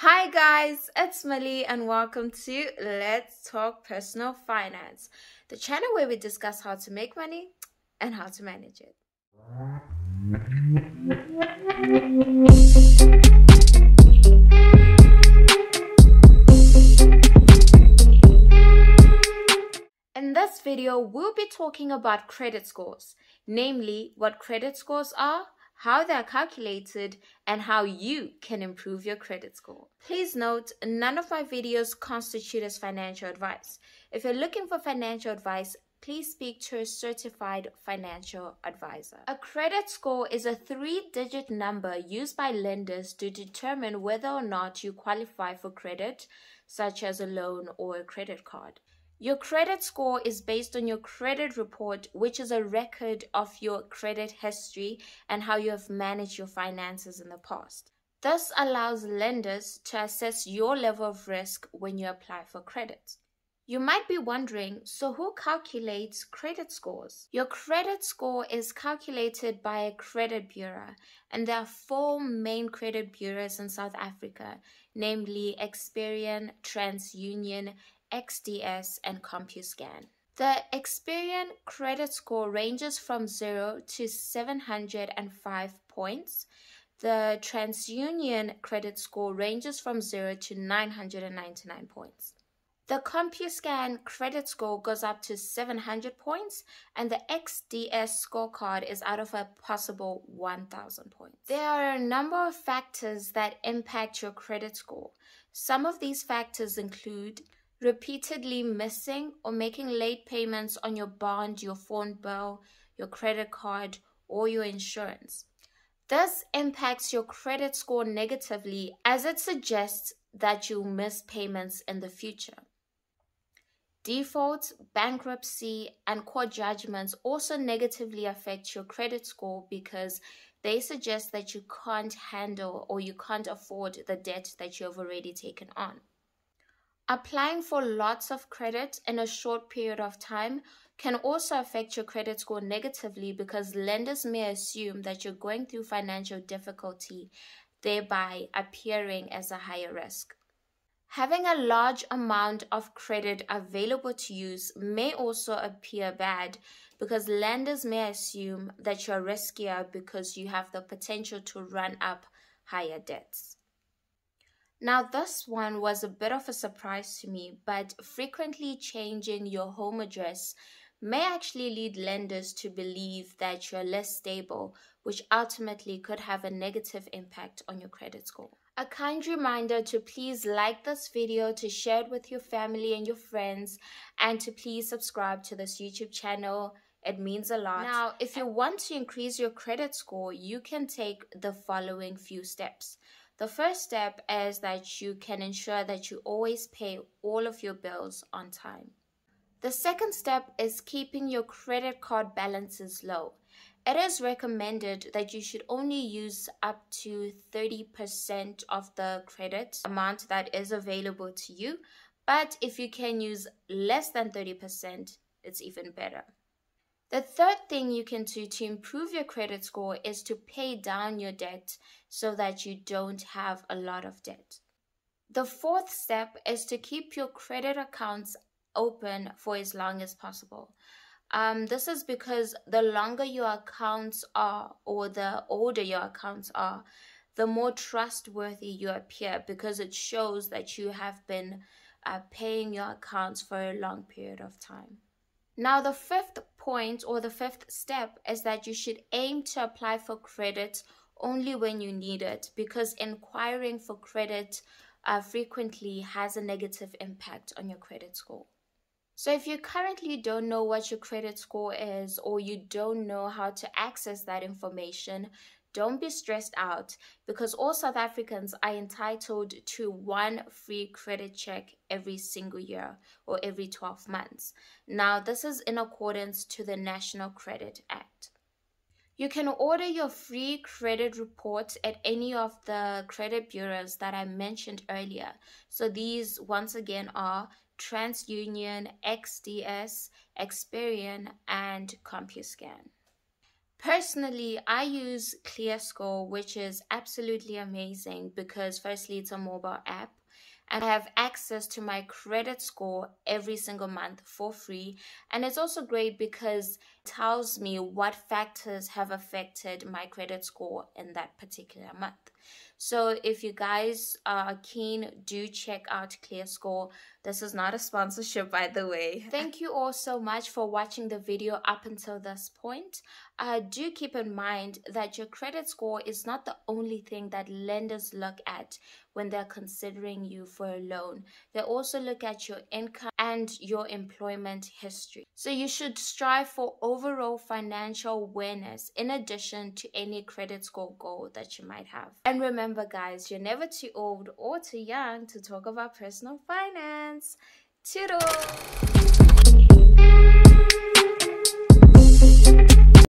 Hi guys, it's Millie and welcome to Let's Talk Personal Finance, the channel where we discuss how to make money and how to manage it. In this video, we'll be talking about credit scores, namely what credit scores are, how they are calculated, and how you can improve your credit score. Please note, none of my videos constitute as financial advice. If you're looking for financial advice, please speak to a certified financial advisor. A credit score is a three digit number used by lenders to determine whether or not you qualify for credit, such as a loan or a credit card. Your credit score is based on your credit report, which is a record of your credit history and how you have managed your finances in the past. This allows lenders to assess your level of risk when you apply for credit. You might be wondering so, who calculates credit scores? Your credit score is calculated by a credit bureau, and there are four main credit bureaus in South Africa, namely Experian, TransUnion, XDS, and CompuScan. The Experian credit score ranges from 0 to 705 points. The TransUnion credit score ranges from 0 to 999 points. The CompuScan credit score goes up to 700 points, and the XDS scorecard is out of a possible 1000 points. There are a number of factors that impact your credit score. Some of these factors include repeatedly missing or making late payments on your bond, your phone bill, your credit card, or your insurance. This impacts your credit score negatively as it suggests that you'll miss payments in the future. Defaults, bankruptcy, and court judgments also negatively affect your credit score because they suggest that you can't handle or you can't afford the debt that you have already taken on. Applying for lots of credit in a short period of time can also affect your credit score negatively because lenders may assume that you're going through financial difficulty, thereby appearing as a higher risk. Having a large amount of credit available to use may also appear bad because lenders may assume that you're riskier because you have the potential to run up higher debts. Now, this one was a bit of a surprise to me, but frequently changing your home address may actually lead lenders to believe that you're less stable, which ultimately could have a negative impact on your credit score. A kind reminder to please like this video, to share it with your family and your friends, and to please subscribe to this YouTube channel. It means a lot. Now, if you want to increase your credit score, you can take the following few steps. The first step is that you can ensure that you always pay all of your bills on time. The second step is keeping your credit card balances low. It is recommended that you should only use up to 30% of the credit amount that is available to you, but if you can use less than 30%, it's even better. The third thing you can do to improve your credit score is to pay down your debt so that you don't have a lot of debt. The fourth step is to keep your credit accounts open for as long as possible. Um, this is because the longer your accounts are, or the older your accounts are, the more trustworthy you appear because it shows that you have been uh, paying your accounts for a long period of time. Now, the fifth point or the fifth step is that you should aim to apply for credit only when you need it because inquiring for credit uh, frequently has a negative impact on your credit score. So, if you currently don't know what your credit score is or you don't know how to access that information, don't be stressed out because all South Africans are entitled to one free credit check every single year or every 12 months. Now, this is in accordance to the National Credit Act. You can order your free credit report at any of the credit bureaus that I mentioned earlier. So these, once again, are TransUnion, XDS, Experian, and CompuScan. Personally, I use ClearScore, which is absolutely amazing because, firstly, it's a mobile app and I have access to my credit score every single month for free. And it's also great because tells me what factors have affected my credit score in that particular month. So if you guys are keen, do check out ClearScore. This is not a sponsorship, by the way. Thank you all so much for watching the video up until this point. Uh, do keep in mind that your credit score is not the only thing that lenders look at when they're considering you for a loan. They also look at your income and your employment history. So you should strive for overall financial awareness in addition to any credit score goal that you might have. And remember, guys, you're never too old or too young to talk about personal finance. Toodles!